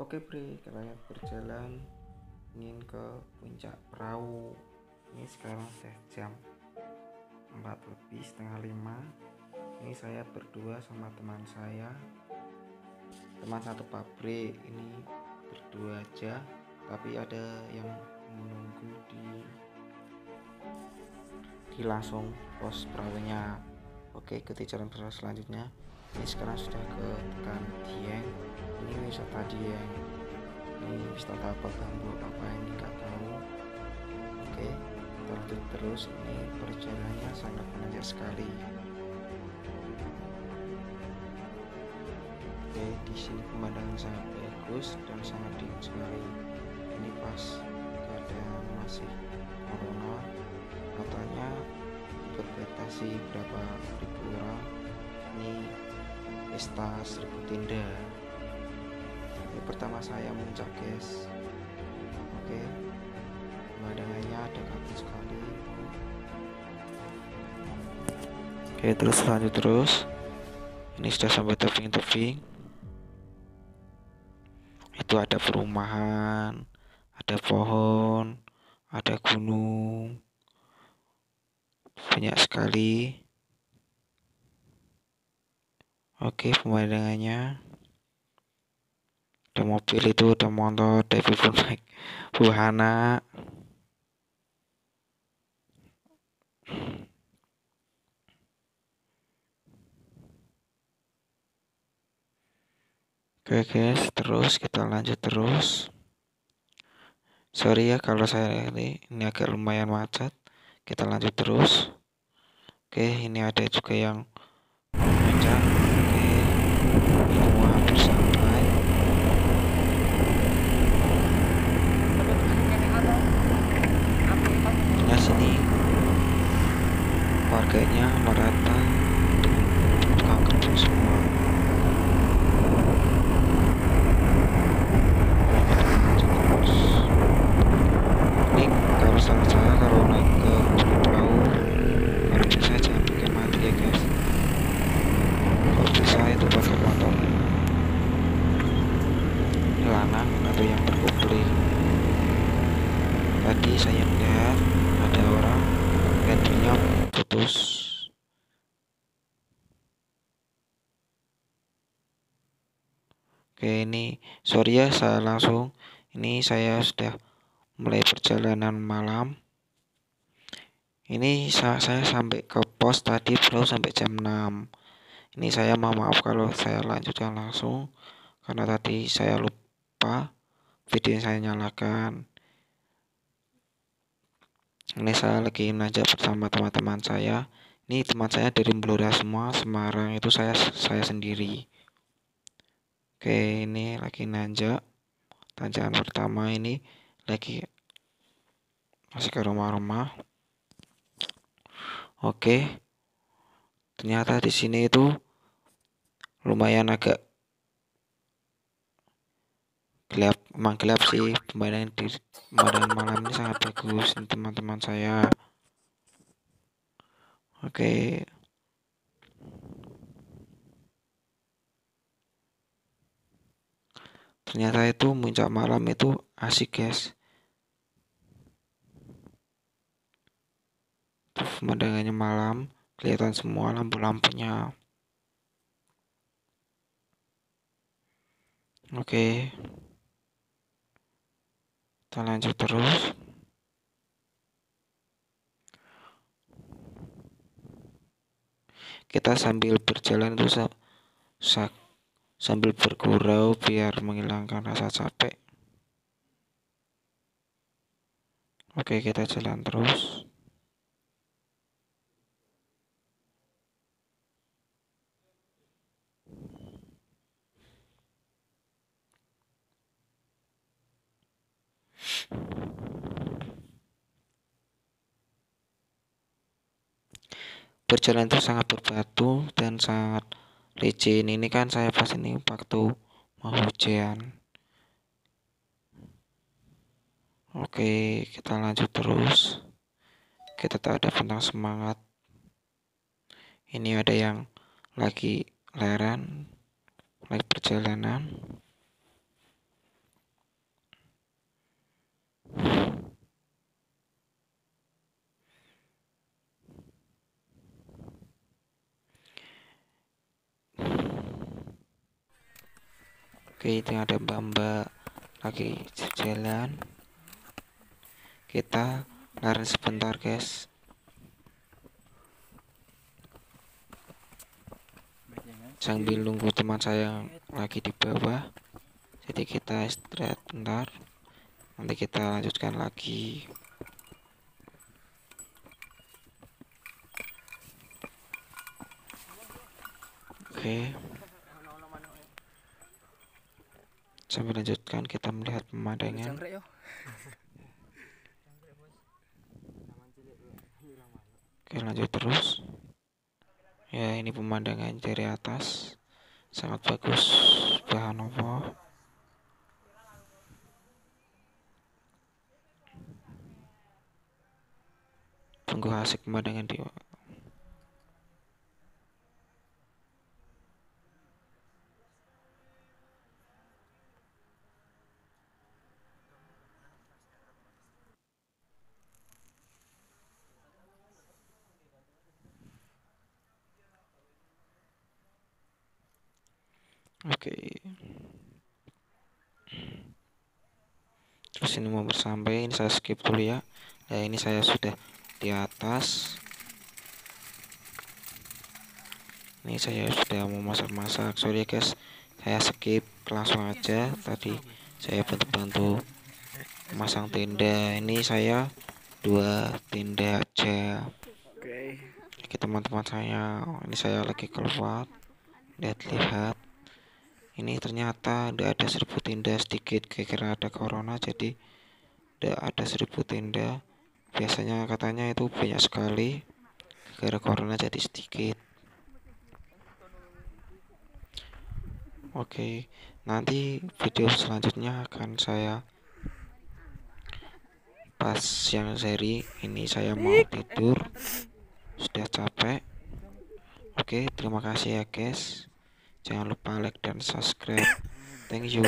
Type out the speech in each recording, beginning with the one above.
Oke Bre, kalian berjalan ingin ke puncak perahu. Ini sekarang sudah jam 4 lebih setengah 5. Ini saya berdua sama teman saya. Teman satu pabrik ini berdua aja, tapi ada yang menunggu di di langsung pos perahunya. Oke, ikuti jalan perahu selanjutnya. Ini sekarang sudah ke wisata dia ini wisata apa bambu apa ini nggak tahu? Oke kita lanjut terus. Ini perjalanannya sangat menanjak sekali. Oke di sini pemandangan sangat bagus dan sangat dingin sekali. Ini pas keadaan masih corona. Katanya berbatasi berapa ribu orang ini pesta seribu tenda pertama saya muncak guys oke. Pemandangannya ada kabut sekali. Oke terus lanjut terus. Ini sudah sampai tebing-tebing. Itu ada perumahan ada pohon ada gunung. Banyak sekali. Oke pemandangannya ada mobil itu ada motor ada ibu naik buah anak Oke guys, terus kita lanjut terus. Sorry ya kalau saya ini ini agak lumayan macet. Kita lanjut terus. Oke, ini ada juga yang harganya merata kerja semua ini kalau salah saya kalau naik ke pulau harus bisa jangan pakai mati ya guys kalau bisa itu pakai motor lanang atau yang berkupli tadi saya lihat ada orang gantinya putus oke ini sorry ya saya langsung ini saya sudah mulai perjalanan malam. Ini saya, sampai ke pos tadi belum sampai jam 6 ini saya mau maaf kalau saya lanjutkan langsung karena tadi saya lupa video yang saya nyalakan ini saya lagi nanjak bersama teman-teman saya. Ini teman saya dari Blora semua Semarang. Itu saya saya sendiri. Oke ini lagi nanjak. Tanjakan pertama ini lagi masih ke rumah-rumah. Oke. Ternyata di sini itu lumayan agak gelap emang gelap sih. Pemandangan di pemandangan malam ini sangat bagus teman-teman saya. Oke. Ternyata itu muncak malam itu asik guys. Pemandangannya malam kelihatan semua lampu-lampunya. Oke. okay kita lanjut terus. Kita sambil berjalan sa sambil bergurau biar menghilangkan rasa capek. Oke kita jalan terus berjalan itu sangat berbatu dan sangat licin. Ini kan saya pas ini waktu mau hujan. Oke kita lanjut terus. Kita tak ada tentang semangat. Ini ada yang lagi leren lagi perjalanan oke itu ada mbak-mbak lagi jalan. Kita lari sebentar guys. Sambil nunggu teman saya lagi di bawah. Jadi kita istirahat bentar. Nanti kita lanjutkan lagi. Oke sambil lanjutkan kita melihat pemandangan. Oke lanjut terus. Ya ini pemandangan dari atas. Sangat bagus. Bahan apa? Tunggu asik pemandangan di Oke. Terus ini mau bersampai, ini saya skip dulu ya. Ya ini saya sudah di atas. Ini saya sudah mau masak-masak. Sorry guys, saya skip langsung aja. Tadi saya bantu-bantu masang tenda. Ini saya dua tenda aja. Oke. Okay. teman-teman saya, ini saya lagi keluar. Lihat-lihat ini ternyata tidak ada seribu tenda sedikit kira-kira ada corona jadi tidak ada seribu tenda biasanya katanya itu banyak sekali gara corona jadi sedikit. Oke nanti video selanjutnya akan saya pas siang hari ini saya mau tidur sudah capek. Oke terima kasih ya guys jangan lupa like dan subscribe. Thank you.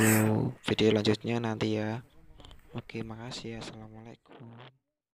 Video lanjutnya nanti ya. Oke makasih assalamualaikum